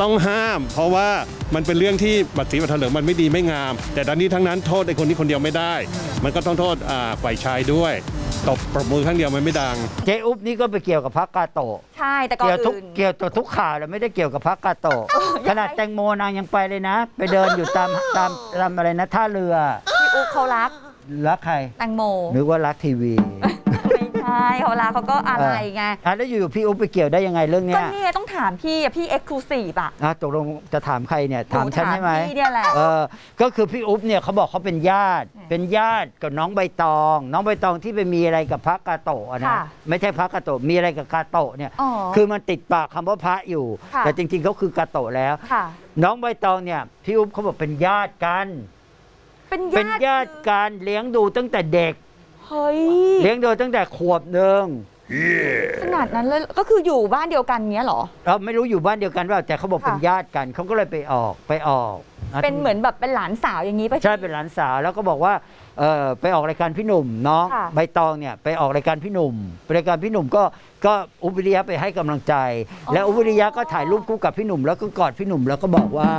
ต้องห้าม เพราะว่ามันเป็นเรื่องที่บัตรสีบัตรเหลืองมันไม่ดีไม่งาม แต่ดันนี้ทั้งนั้นโทษไอ้คนนี้คนเดียวไม่ได้ มันก็ต้องโทษอ่าฝ่ายชายด้วยตบปรบมือครั้งเดียวมันไม่ดัง เจ๊อุ๊บนี่ก็ไปเกี่ยวกับพรรคกาโตะใช่แต่ก่อนเกี่ยวทุกอื่นเกี่ยวตัวทุกข่าวเลยไม่ได้เกี่ยวกับพรรคกาโตะขนาดแตงโมนางยังไปเลยนะ ไปเดินอยู่ตามตามตามอะไรนะท่าเรือพี่อุ๊บเขารักรักใครแตงโมนึกว่ารักทีวีไม่ ใช่เขารักเขาก็อะไรไงอะแล้วอยู่ๆพี่อุ๊บไปเกี่ยวได้ยังไงเรื่องเนี้ก็ยเนี่ยต้องถามพี่อะพี่เอ็กซ์คลูซีฟอะอะตกลงจะถามใครเนี่ยถามฉันใช่ไหมพี่เนี่ยแหละเออก็คือพี่อุ๊บเนี่ยเขาบอกเขาเป็นญาติ เป็นญาติกับน้องใบตอง น้องใบตองที่ไปมีอะไรกับพระกาโตะอะนะค่ะไม่ใช่พระกาโตะมีอะไรกับกาโตะเนี่ยอ๋อคือมันติดปากคำว่าพระอยู่ค่ะแต่จริงๆเขาคือกาโตะแล้วค่ะน้องใบตองเนี่ยพี่อุ๊บเขาบอกเป็นญาติกัน เป็นเป็นญาติญาติกันเลี้ยงดูตั้งแต่เด็ก เฮ้ยเลี้ยงดูตั้งแต่ขวบหนึ่งขนาดนั้นเลยก็คืออยู่บ้านเดียวกันเนี้ยเหรอเราไม่รู้อยู่บ้านเดียวกันเปล่าแต่เขาบอกค่ะเป็นญาติกันเขาก็เลยไปออกไปออกะเป็นเหมือนแบบเป็นหลานสาวอย่างนี้ไปะใช่เป็นหลานสาวแล้วก็บอกว่าเออไปออกรายการพี่หนุ่มน้องค่ะใบตองเนี่ยไปออกรายการพี่หนุ่มไปรายการพี่หนุ่มก็ก็อุบวิริยะไปให้กำลังใจ แล้วอุบวิริยะก็ถ่ายรูปคู่กับพี่หนุ่มแล้วก็กอดพี่หนุ่มแล้วก็บอกว่า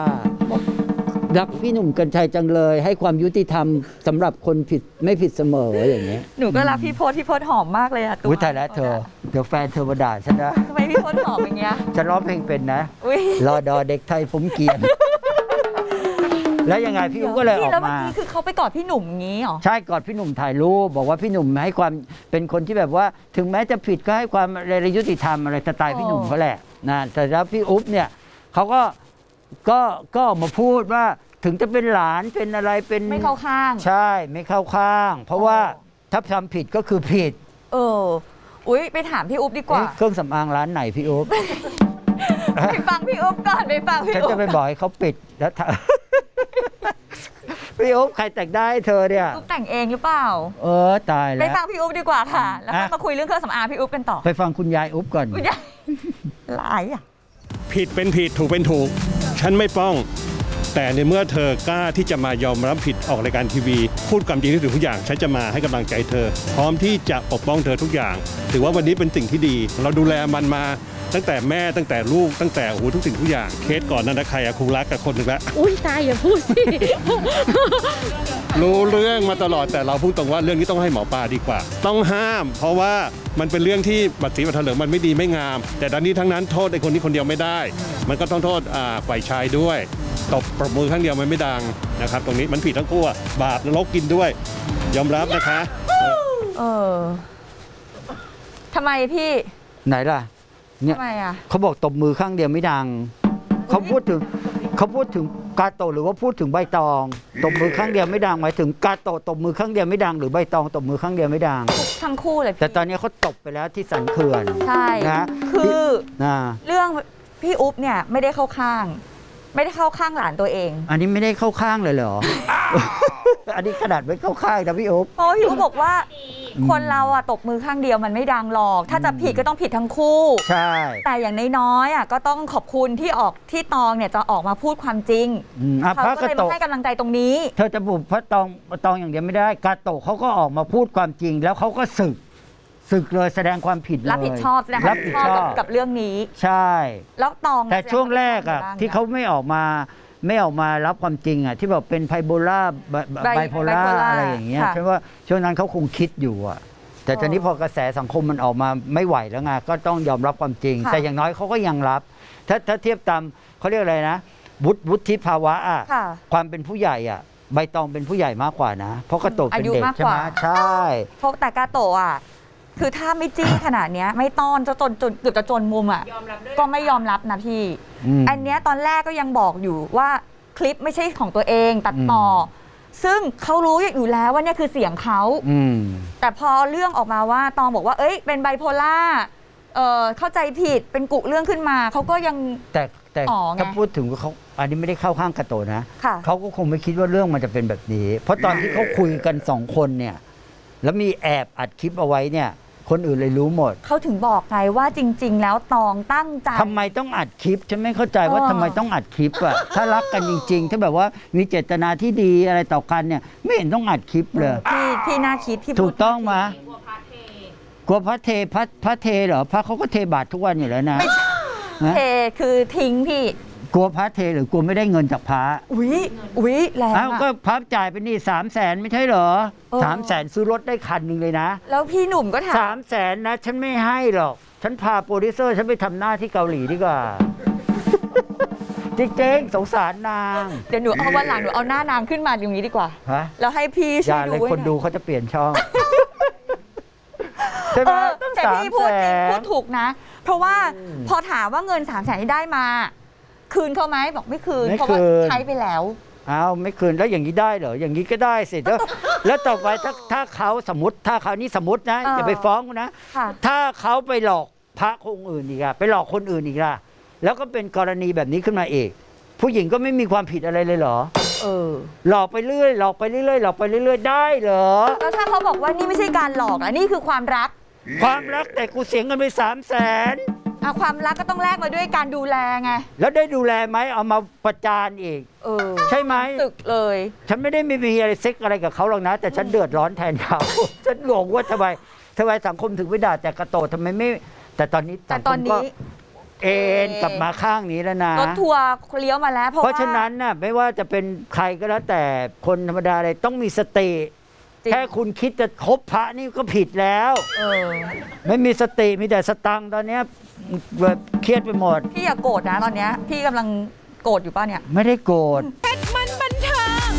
รักพี่หนุ่มกัญชัยจังเลย ให้ความยุติธรรมสำหรับคนผิดไม่ผิดเสมออย่างเงี้ยหนูก็รักพี่โพสพี่โพสหอมมากเลยอะตัวอุ้ยตายแล้วเธอ เดี๋ยวแฟนเธอมาด่าฉันนะทำไมพี่โพสหอมอย่างเงี้ยจะร้องเพลงเป็นนะ อุ้ยรอดอเด็กไทยผมเกรียน แล้วยังไงพี่อุ๊บก็เลยออกแล้วเมื่อมา กี้คือเขาไปกอดพี่หนุ่มอย่างงี้เหรอ ใช่กอดพี่หนุ่มถ่ายรูปบอกว่าพี่หนุ่มให้ความเป็นคนที่แบบว่า ถึงแม้จะผิดก็ให้ความอะไรยุติธรรมอะไรสไตล์พี่หนุ่มอ๋อเขาแหละนะแต่แล้วพี่อุ๊บเนี่ยเขาก็ ก็ก็ออกมาพูดว่าถึงจะเป็นหลานเป็นอะไรเป็นไม่เข้าข้าง ใช่ไม่เข้าข้าง เพราะว่าอ๋อถ้าทำผิดก็คือผิด เออ อุ้ยไปถามพี่อุ๊บดีกว่าเอ๊ะเครื่องสำอางร้านไหนพี่อุ๊บไปฟังพี่อุ๊บก่อนไปฟังพี่ฉันอุ๊จะบไปบอกให้เขาปิดแล้วถ้าพี่อุ๊บใครแต่งได้ให้เธอเนี่ยอุ๊บแต่งเองหรือเปล่า เออตายไปแล้วฟังพี่อุ๊บดีกว่าค่ะ แล้วก็อะมาคุยเรื่องเครื่องสำอางพี่อุ๊บกันต่อ ไปฟังคุณยายอุ๊บก่อนคุณยายหลายอะ ผิดเป็นผิดถูกเป็นถูก ฉันไม่ป้อง แต่ในเมื่อเธอกล้าที่จะมายอมรับผิดออกรายการทีวี พูดความจริงทุกสิ่งทุกอย่างฉันจะมาให้กำลังใจเธอ พร้อมที่จะปกป้องเธอทุกอย่าง ถือว่าวันนี้เป็นสิ่งที่ดี เราดูแลมันมา ตั้งแต่แม่ตั้งแต่ลูกตั้งแต่โอ้โหทุกสิ่งทุกอย่างเคสก่อนนั้นนะใครอะครูรักกับคนหนึ่งละอุ้ยตายอย่าพูดสิ รู้เรื่องมาตลอดแต่เราพูดตรงว่าเรื่องนี้ต้องให้หมอปลาดีกว่า ต้องห้าม เพราะว่ามันเป็นเรื่องที่บัตรสีบัตรเหลืองมันไม่ดีไม่งาม แต่ดันนี้ทั้งนั้นโทษไอ้คนนี้คนเดียวไม่ได้ มันก็ต้องโทษอ่าฝ่ายชายด้วยตบปรบมือครั้งเดียวมันไม่ดังนะครับ ตรงนี้มันผิดทั้งคู่อะบาปนรกกินด้วย ยอมรับนะคะ เออทำไมพี่ ไหนล่ะ เนี่ยทำไมอะเขาบอกตบมือข้างเดียวไม่ดัง เขาพูดถึงเขาพูดถึงกาโตะหรือว่าพูดถึงใบตองตบมือข้างเดียวไม่ดังหมายถึงกาโตะตบมือข้างเดียวไม่ดังหรือใบตองตบมือข้างเดียวไม่ดัง ทั้งคู่เลยพี่แต่ตอนนี้เขาตบไปแล้วที่สันเขื่อนใช่นะคือนะ เรื่องพี่อุ๊บเนี่ยไม่ได้เข้าข้าง ไม่ได้เข้าข้างหลานตัวเอง อันนี้ไม่ได้เข้าข้างเลยเหรอ อันนี้ขนาดไม่เข้าข้างนะพี่อุ๊บเพราะว่าพี่อุ๊บบอกว่า คนเราอะตบมือข้างเดียวมันไม่ดังหรอก ถ้าจะผิดก็ต้องผิดทั้งคู่ ใช่ แต่อย่างน้อยๆอะก็ต้องขอบคุณที่ออกที่ตองเนี่ยจะออกมาพูดความจริงอืมอะเขาพระก็กาเลยโตะมาให้กำลังใจตรงนี้ เธอจะบุกพระตองพระตองอย่างเดียวไม่ได้กาโตะเขาก็ออกมาพูดความจริง แล้วเขาก็สึก สึกเลยแสดงความผิดเลยรับผิดชอบแสดงความรับผิผิดดชชออบบกับกับเรื่องนี้ ใช่ แล้วตองแต่ช่วงแรกอะแสดงที่เขาไม่ออกมาไม่ออกมารับความจริงอะที่บอกเป็นไพโบล่าไบโพล่าอะไรอย่างเงี้ยค่ะใช่ว่าช่วงนั้นเขาคงคิดอยู่อะแต่ตอนนี้พอกระแสสังคมมันออกมาไม่ไหวแล้วไงก็ต้องยอมรับความจริงค่ะแต่อย่างน้อยเขาก็ยังรับ ถ้าถ้าเทียบตามเขาเรียกอะไรนะวุฒิวุฒิภาวะอะค่ะความเป็นผู้ใหญ่อะใบตองเป็นผู้ใหญ่มากกว่านะ เพราะกระโตะเป็นอายุเด็กมากใช่กไหมว่าใช่เพราะแต่กาโตะอะ คือถ้าไม่จี้ขนาดเนี้ยไม่ต้อนจะจนจนเกือบจะจนมุมอะก็ไม่ยอมรับนะพี่มอันเนี้ยตอนแรกก็ยังบอกอยู่ว่าคลิปไม่ใช่ของตัวเองตัดต่ออซึ่งเขารู้อยู่แล้วว่าเนี่ยคือเสียงเขา อืม แต่พอเรื่องออกมาว่าตองบอกว่า เอ้ย เป็นไบโพล่าเอ่อเข้าใจผิดเป็นกุเรื่องขึ้นมาเขาก็ยัง แต่แต่อ๋อไง ถ้าพูดถึงเขาอันนี้ไม่ได้เข้าข้างกระโตะนะ ค่ะ เขาก็คงไม่คิดว่าเรื่องมันจะเป็นแบบนี้ เพราะตอนที่เขาคุยกันสองคนเนี่ย แล้วมีแอบอัดคลิปเอาไว้เนี่ย คนอื่นเลยรู้หมด เขาถึงบอกไงว่าจริง ๆ แล้วตองตั้งใจ ทำไมต้องอัดคลิป ฉันไม่เข้าใจว่าเออ ทำไมต้องอัดคลิปอะถ้ารักกันจริง ๆ ถ้าแบบว่ามีเจตนาที่ดีอะไรต่อกันเนี่ย ไม่เห็นต้องอัดคลิปเลยพี่พี่น่าคิดที่พูดถูกต้องมกลัวพระเทพระพระเทเหรอพระเขาก็เทบาททุกวันอยู่แล้วนะไม่ใช่นะเทคือทิ้งพี่ กลัวพระเทหรือกลัวไม่ได้เงินจากพระอุ๊ยอุ๊ยแรงอ้าวอะก็พระจ่ายไปนี่สามแสนไม่ใช่เหรอเออ สามแสนซื้อรถได้คันหนึ่งเลยนะแล้วพี่หนุ่มก็ถาสามมแสนนะ ฉันไม่ให้หรอก ฉันพาโปรดิวเซอร์ฉันไปทำหน้าที่เกาหลีดีกว่า จริงๆสงสารนางเดี๋ยวหนูเอาวันหลังหนูเอาหน้านางขึ้นมาตรงนี้ดีกว่า ฮะ แล้วให้พี่อช่วย่ายดูเลยไว้คนหดูน่อยเขาจะเปลี่ยนช่อง ใช่ไหเอมอต้องแต่สามพี่พูดแสจริงนพูดถูกนะ เพราะว่าพอถามว่าเงินสามแสนที่ได้มา คืนเขาไหมบอกไม่คืน ไม่เพราะว่าคืน ใช้ไปแล้ว อ้าวไม่คืนแล้วอย่างนี้ได้เหรออย่างนี้ก็ได้สิแล้วแล้วต่อไปถ้าถ้าเขาสมมติถ้าเขานี่สมมตินะเอออย่าไปฟ้องกูนะ ค่ะ ถ้าเขาไปหลอกพระองค์อื่นอีกอะไปหลอกคนอื่นอีกล่ะแล้วก็เป็นกรณีแบบนี้ขึ้นมาอีกผู้หญิงก็ไม่มีความผิดอะไรเลยเหรอ เออ หลอกไปเรื่อยหลอกไปเรื่อยหลอกไปเรื่อยได้เหรอ แล้วถ้าเขาบอกว่านี่ไม่ใช่การหลอกอะนี่คือความรัก ความรักแต่กูเสียเงินไปสามแสน อะความรักก็ต้องแลกมาด้วยการดูแลไง แล้วได้ดูแลไหมเอามาประจานอีก เออใช่ไหมสึกเลย ฉันไม่ได้ไม่มีอะไรเซ็กอะไรกับเขาหรอกนะ แต่ฉันเดือดร้อนแทนเขา ฉันงงว่าทำไมทำไมสังคมถึงไม่ด่าแต่กระโตทำไมไม่ แต่ตอนนี้แต่สังคตอนมก็นี้เอ็นกลับมาข้างนี้แล้วนะ รถทัวร์เลี้ยวมาแล้วเพราะเพราะว่า ฉะนั้นน่ะไม่ว่าจะเป็นใครก็แล้วแต่คนธรรมดาเลยต้องมีสติจริง แค่คุณคิดจะคบพระนี่ก็ผิดแล้วเออไม่มีสติมีแต่สตังค์ตอนเนี้ยแบบเครียดไปหมด พี่อย่าโกรธนะตอนเนี้ยพี่กำลังโกรธอยู่ป่ะเนี่ย ไม่ได้โกรธเพชรมันบันเทิง